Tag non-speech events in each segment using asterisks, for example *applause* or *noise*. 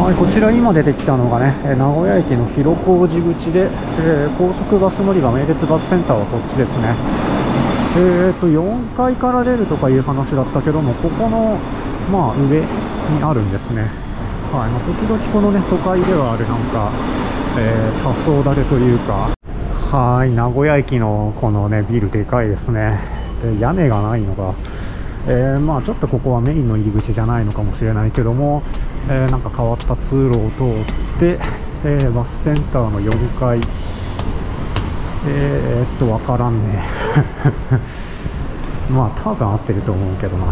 はい、こちら今出てきたのがね、名古屋駅の広小路口で、えー高速バス乗り場名鉄バスセンターはこっちですね。えーと、4階から出るとかいう話だったけども、ここの、まあ、上にあるんですね。はい、まあ、時々このね、都会ではあるなんか、えー、仮想だれというか、はい、名古屋駅のこのね、ビルでかいですね。で屋根がないのが、えーまあちょっとここはメインの入り口じゃないのかもしれないけども、えーなんか変わった通路を通って、えーバスセンターの4階、えーっと、わからんね。*laughs* まあ多分合ってると思うけどな。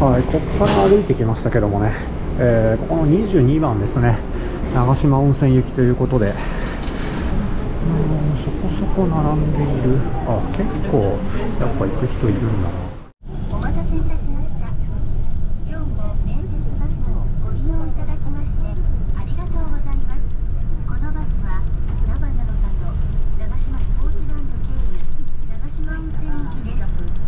はい、ここから歩いてきましたけどもね、えーここの22番ですね、長島温泉行きということで、そこそこ並んでいる、あ結構やっぱ行く人いるんだな。しました。今日も名鉄バスをご利用いただきましてありがとうございます。このバスは名古屋の里長島スポーツランド経由長島温泉行きです。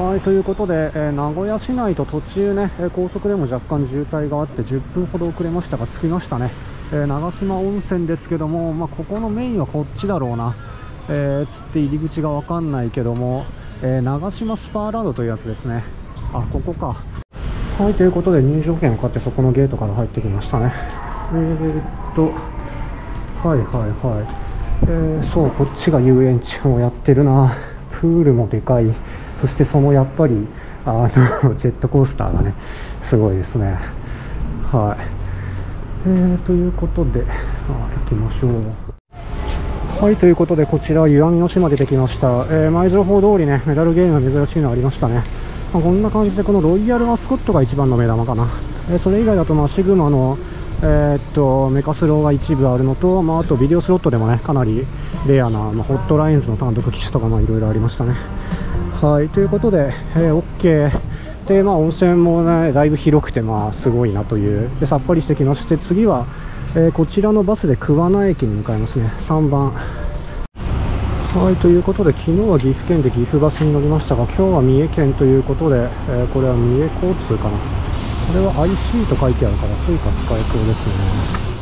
はい、ということで、えー名古屋市内と途中ね、え高速でも若干渋滞があって10分ほど遅れましたが着きましたね、えー長島温泉ですけども、まあ、ここのメインはこっちだろうな、えつって入り口が分かんないけども、え長島スパーランドというやつですね。あここか。はいということで入場券を買ってそこのゲートから入ってきましたね。えー、っとはいはいはい、えーそうこっちが遊園地をやってるな。プールもでかい。そしてそのやっぱりあの *laughs* ジェットコースターがねすごいですね。はい。えー、ということで行きましょう。はいということでこちら湯あみの島出てきました、えー前情報通りねメダルゲームが珍しいのありましたね、まあこんな感じでこのロイヤルマスコットが一番の目玉かな、えーそれ以外だとまあシグマのえーっとメカスローが一部あるのと、まあ、あとビデオスロットでもねかなりレアな、まあ、ホットラインズの単独機種とかまあいろいろありましたね。はいということで、えー、OK でまあ温泉もねだいぶ広くてまあすごいなという。でさっぱりしてきまして次は、えーこちらのバスで桑名駅に向かいますね。3番。はいということで昨日は岐阜県で岐阜バスに乗りましたが今日は三重県ということで、えーこれは三重交通かな。これは IC と書いてあるからスイカ使えそうですね。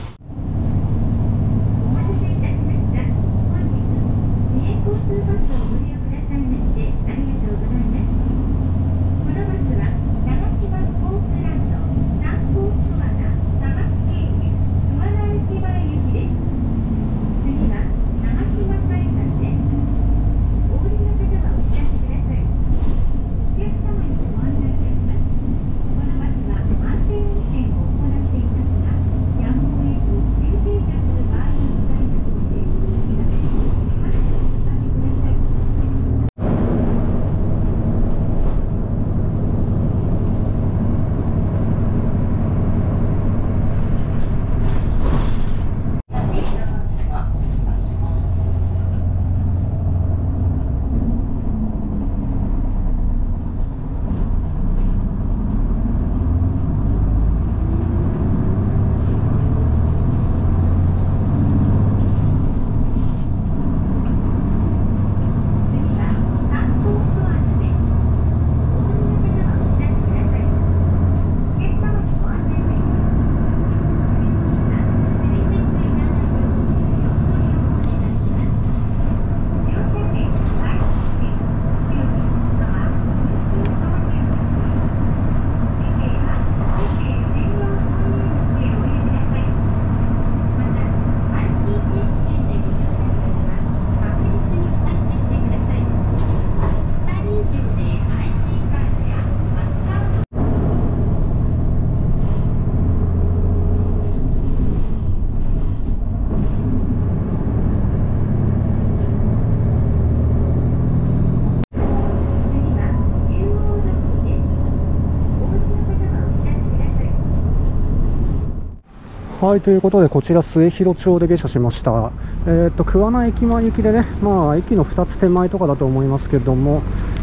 はいということでこちら末広町で下車しました。えーっと桑名駅前行きでねまあ駅の2つ手前とかだと思いますけども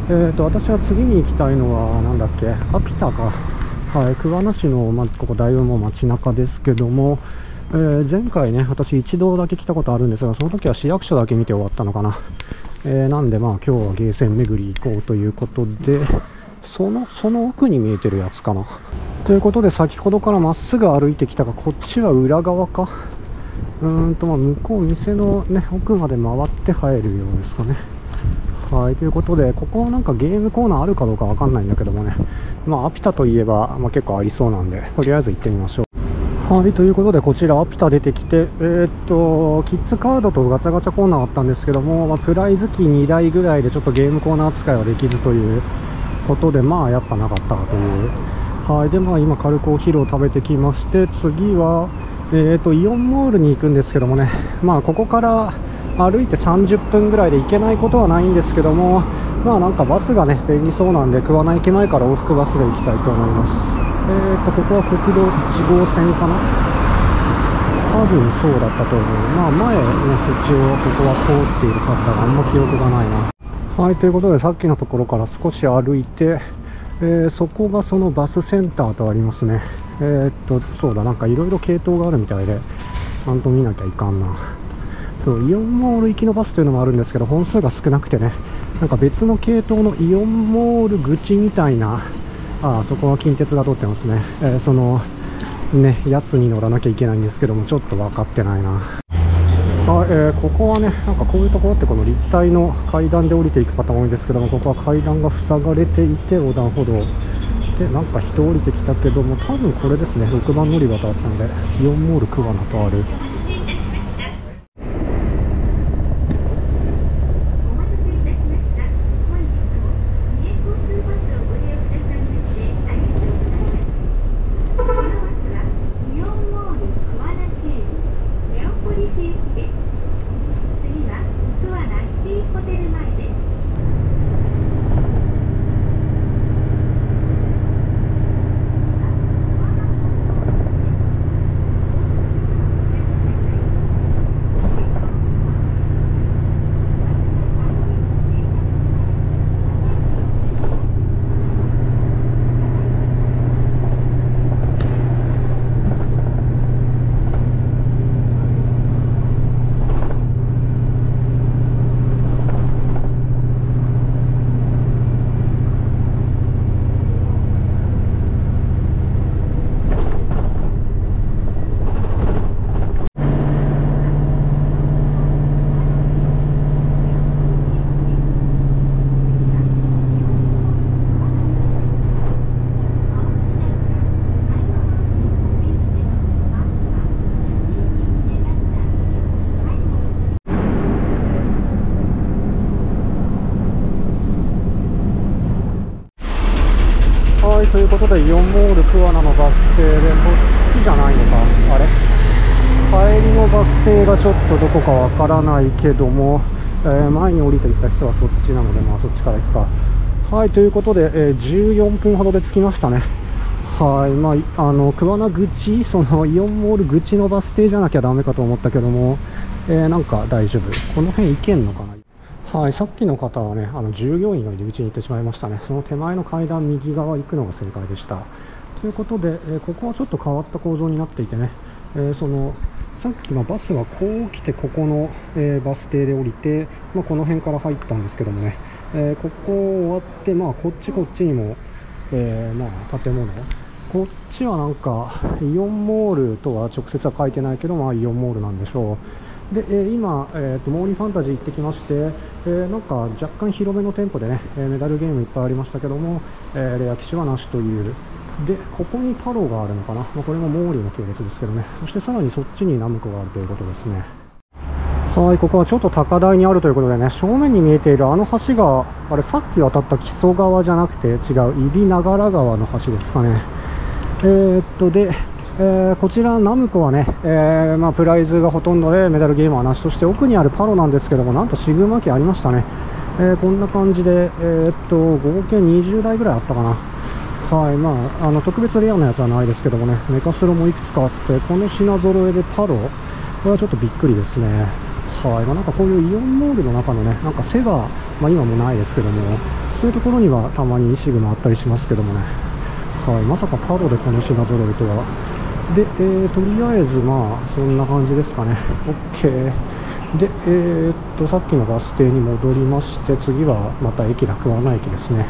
えーっと私は次に行きたいのはなんだっけアピタか。はい桑名市の、まあ、ここだいぶも街中ですけどもえー前回ね私一度だけ来たことあるんですがその時は市役所だけ見て終わったのかな。えーなんでまあ今日はゲーセン巡り行こうということでそのその奥に見えてるやつかな。ということで先ほどからまっすぐ歩いてきたがこっちは裏側か。うーんとま向こう店のね奥まで回って入るようですかね。はいということでここはなんかゲームコーナーあるかどうかわかんないんだけどもね。まあアピタといえば、まあ、結構ありそうなんでとりあえず行ってみましょう。はい、ということで、こちらアピタ出てきて、えーっと、キッズカードとガチャガチャコーナーあったんですけども、まあ、プライズ機2台ぐらいでちょっとゲームコーナー扱いはできずということで、まあ、やっぱなかったかという。はい、で、まあ、今、軽くお昼を食べてきまして、次は、えーっと、イオンモールに行くんですけどもね、まあ、ここから歩いて30分ぐらいで行けないことはないんですけども、まあ、なんかバスがね、便利そうなんで、桑名駅前から往復バスで行きたいと思います。えーっと、ここは国道1号線かな多分そうだったと思う。まあ前ね、一応ここは通っているはずだが、あんま記憶がないな。はい、ということでさっきのところから少し歩いて、えーそこがそのバスセンターとありますね。えーっと、そうだ、なんかいろいろ系統があるみたいで、ちゃんと見なきゃいかんな。そう、イオンモール行きのバスというのもあるんですけど、本数が少なくてね、なんか別の系統のイオンモール口みたいなあそこは近鉄が通ってますね、えー、そのねやつに乗らなきゃいけないんですけどもちょっと分かってないなあ、えー、ここはねなんかこういうところってこの立体の階段で降りていくパターン多いんですけどもここは階段が塞がれていて横断歩道でなんか人降りてきたけども多分これですね6番乗り場とあったのでイオンモール桑名とあるはいということでイオンモール桑名のバス停でこっちじゃないのか？あれ？帰りのバス停がちょっとどこかわからないけども、えー、前に降りていった人はそっちなのでまあそっちから行くか。はいということで、えー、14分ほどで着きましたね。はいまあ、あの桑名口、そのイオンモール口のバス停じゃなきゃだめかと思ったけども、えー、なんか大丈夫、この辺行けんのかな？はい、さっきの方はね、あの従業員の入り口に行ってしまいましたね。その手前の階段右側行くのが正解でした。ということで、えー、ここはちょっと変わった構造になっていてね、えー、そのさっきのバスはこう来てここの、えー、バス停で降りて、まあ、この辺から入ったんですけどもね、えここ終わって、まあ、こっちこっちにも、えまあ、建物こっちはなんかイオンモールとは直接は書いてないけど、まあ、イオンモールなんでしょう。で、え今、えーと、モーリーファンタジー行ってきまして、えー、なんか若干広めの店舗でね、えメダルゲームいっぱいありましたけども、えレア機種はなしという。で、ここにパロがあるのかな、まあ、これもモーリーの系列ですけどね、そしてさらにそっちにナムコがあるということですね。はい、ここはちょっと高台にあるということでね、正面に見えているあの橋が、あれ、さっき渡った木曽川じゃなくて違う、揖斐長良川の橋ですかね。えー、っと、で、えー、こちらナムコはね、えー、まあ、プライズがほとんどでメダルゲームはなしとして奥にあるパロなんですけどもなんとシグマ機ありましたね、えー、こんな感じで、えっと合計20台ぐらいあったかな。はいまあ、あの特別レアなやつはないですけどもねメカスロもいくつかあってこの品揃えでパロこれはちょっとびっくりですね。はいまあ、なんかこういうイオンモールの中のねなんかセガ、まあ、今もないですけどもそういうところにはたまにシグマあったりしますけどもね。はいまさかパロでこの品揃えとは。で、えー、とりあえずまあそんな感じですかね。*laughs* OK でえー、っとさっきのバス停に戻りまして次はまた駅だ桑名駅ですね。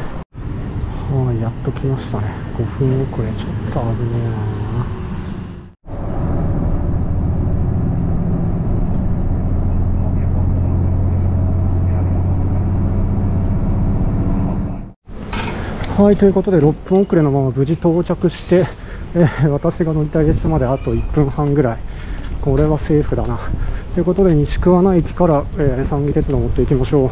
はいやっと来ましたね。5分遅れちょっと危ねえな。はい、ということで6分遅れのまま無事到着して、えー、私が乗りたい列車まであと1分半ぐらい。これはセーフだな。ということで、西桑名駅から、えー、三義鉄道を持っていきましょう。